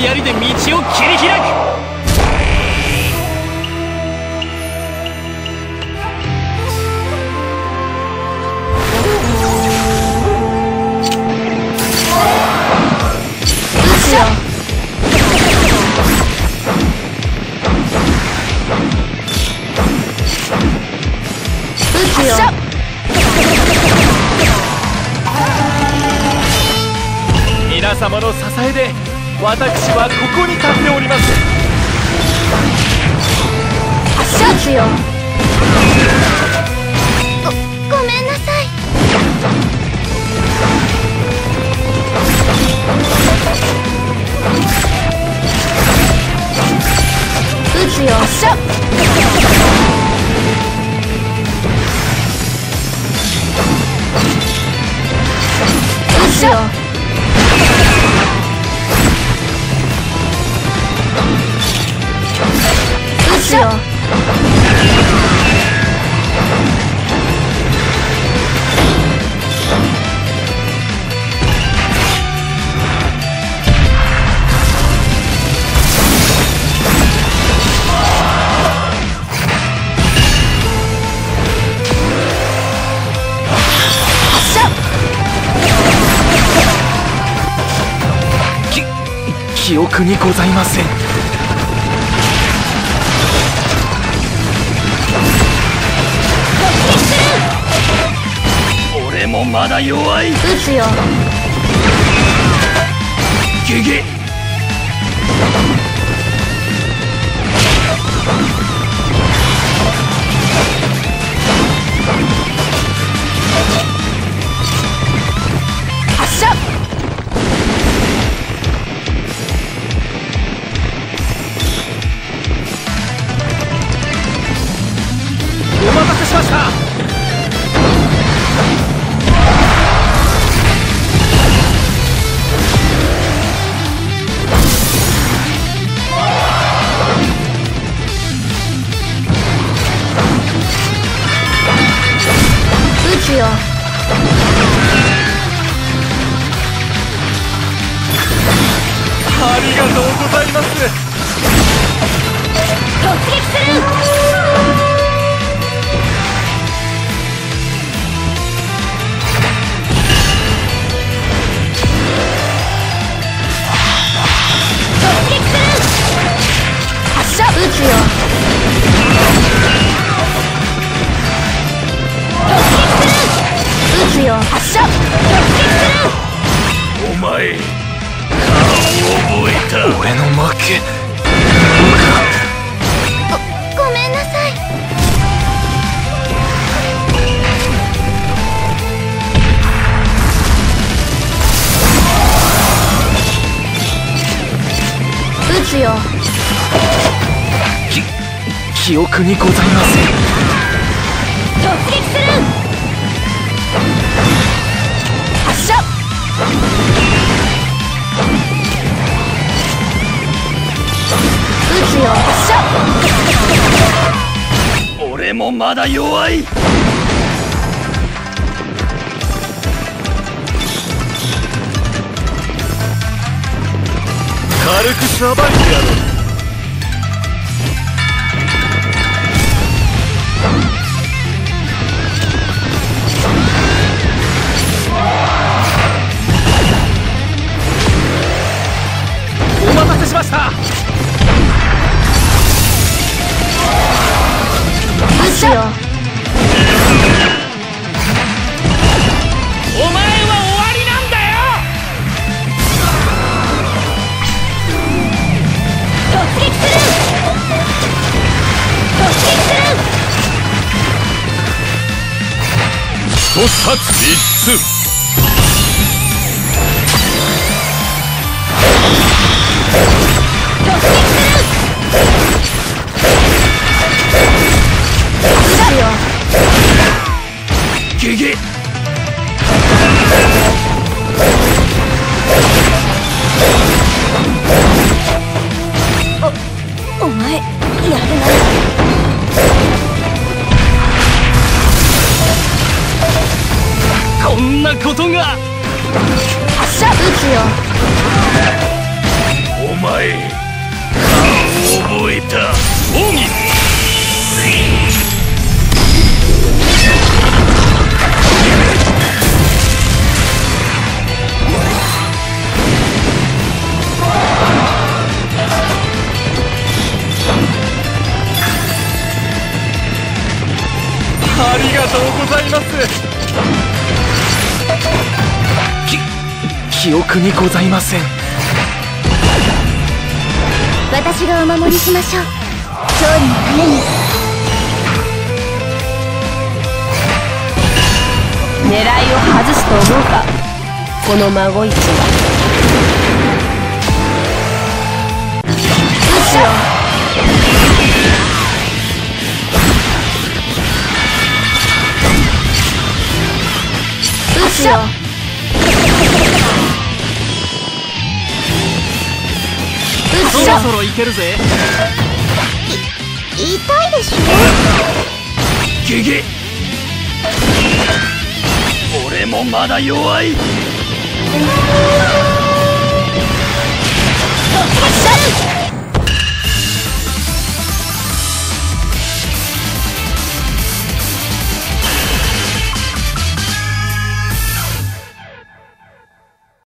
槍で道を切り開く。皆様の支えで私はここに立っております。シャツよ。記憶にございません。俺もまだ弱い。撃つよ。ゲゲりがとうございます。突撃する。突撃する。発射撃つよ撃つよ発射突撃する。お前覚えた。俺の負け。ごごめんなさい。撃つよ。き記憶にございません突撃する。発射俺もまだ弱い。軽くさばいてやろう。一冊一つ。突撃する撃つよゲゲお前やるこわ。発射撃つよ。記憶にございません。私がお守りしましょう。勝利のために。狙いを外すと思うか？この孫市は。どうしよう。どうしようどうしようろいけるぜ。痛いでしょゲゲ俺もまだ弱い